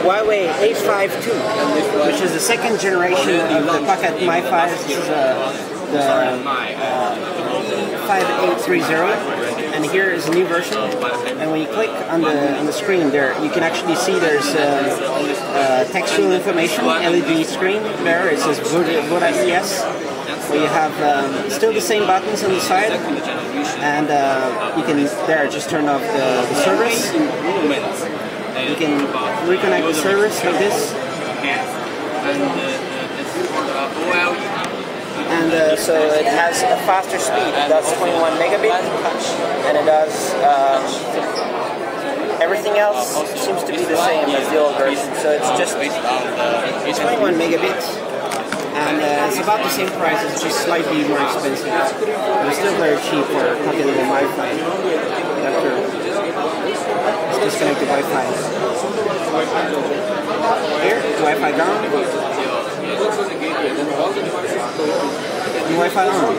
Huawei A52, which is the second generation of the Pocket MiFi. This is a, the uh, 5830, and here is a new version. And when you click on the on the screen there, you can actually see there's uh, uh, textual information, LED screen there. It says Voda, Voda ES. Where you have um, still the same buttons on the side, and uh, you can there just turn off the, the service. You can reconnect the service like this. And uh, so it has a faster speed. It does 21 megabit, and it does um, everything else seems to be the same as the old version. So it's just 21 megabits, and uh, it's about the same price. It's just slightly more expensive. But it's still very cheap for talking over Wi-Fi. Let's disconnect the Wi-Fi. Here, Wi-Fi down. Wi-Fi on.